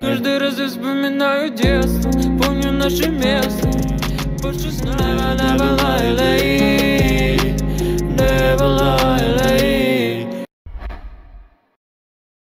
Каждый раз я вспоминаю детство Помню наше место. Больше знаю Never lie,